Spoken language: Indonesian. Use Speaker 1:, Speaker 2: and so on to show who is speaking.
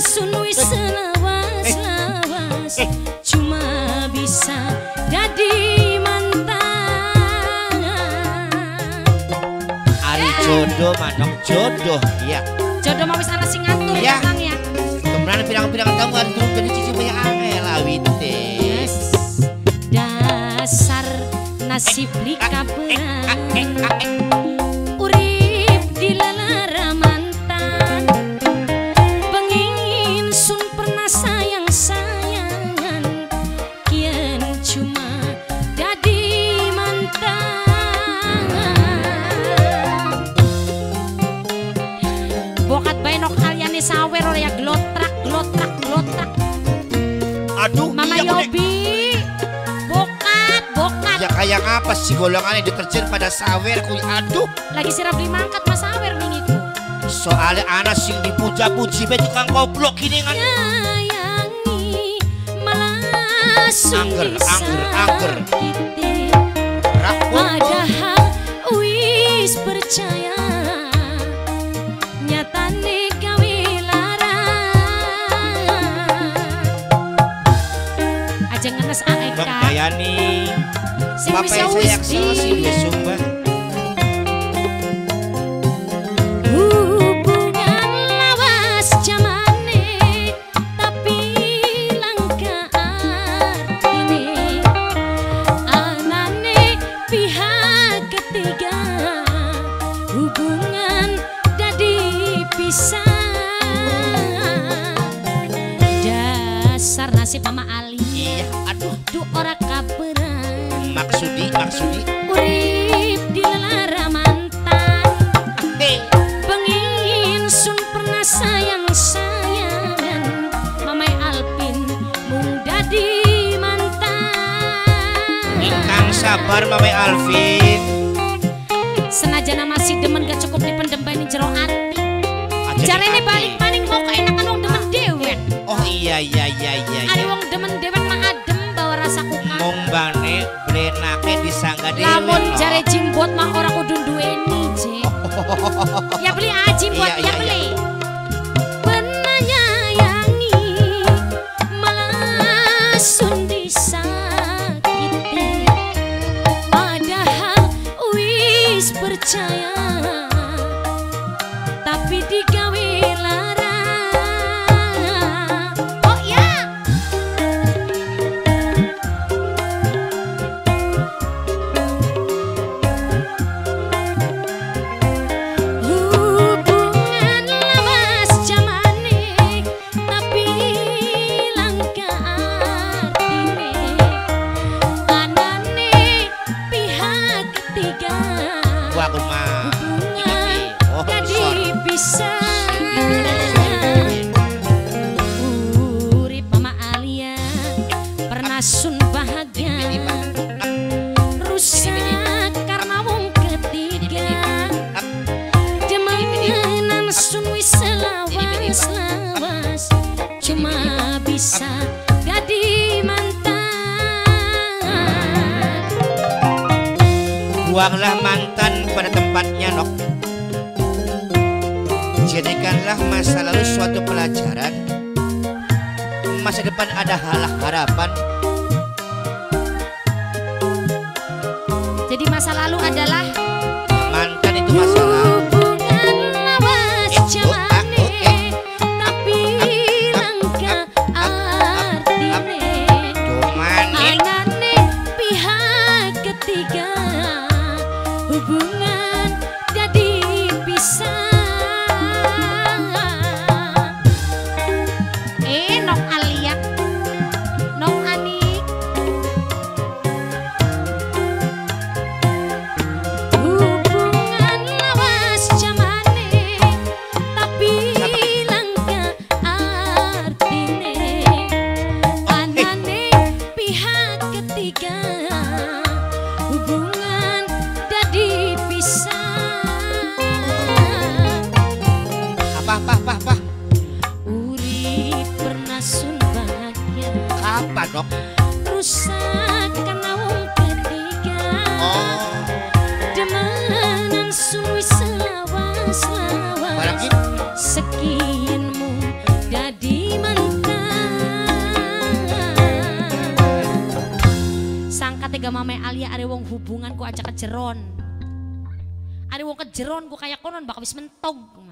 Speaker 1: sun wis lawas. Lawas cuma bisa jadi mantan
Speaker 2: Ari jodoh manok jodoh. Ya
Speaker 1: jodoh mau wis ana sing ngatur
Speaker 2: Iya.
Speaker 1: ya Kang ya?
Speaker 2: Kemudian pirang-pirang tahun kan turun jadi cici banyak angel awit teh
Speaker 1: dasar nasib lika
Speaker 2: eh, eh, eh.
Speaker 1: Ya
Speaker 2: kayak apa sih golongan yang diterjun pada sawer kuy aduh.
Speaker 1: Lagi sirap di mangkat mas sawer mingiku
Speaker 2: Soalnya anak sing dipuja-puji be tukang goblok gini kan.
Speaker 1: Sayangi malah
Speaker 2: Angger, angger, angger.
Speaker 1: padahal wis percaya ketiga Hubungan dadi pisah. Dasar nasib Mama Ali.
Speaker 2: Iya aduh.
Speaker 1: Du ora kaberan
Speaker 2: Maksudi maksudi.
Speaker 1: Urip di lara mantan.
Speaker 2: Eh
Speaker 1: Pengin sun pernah sayang sayangan. Mamai Alpin mung dadi mantan.
Speaker 2: Ingkang sabar Mame Alvin.
Speaker 1: Senajan masih demen gak cukup dipendem bae ning jero ati ini balik maning mau keenakan Lamun jare jimbot mah ora kudu duweni je Ya beli ah jimbot
Speaker 2: Iya,
Speaker 1: ya
Speaker 2: iya,
Speaker 1: beli ketiga
Speaker 2: Wah aku mah Oh
Speaker 1: jadi bisa. Urip Mama Alia Pernah sun bahagia. Rusak karena wong ketiga. Demenan sun wis lawas-lawas Cuma bisa
Speaker 2: Buanglah mantan pada tempatnya nok. Jadikanlah masa lalu suatu pelajaran. Masa depan ada halah harapan.
Speaker 1: Jadi masa lalu adalah mame Alia are wong hubungan ku aja kejeron. Are wong kejeron ku kayak konon bakal wis mentog. mah.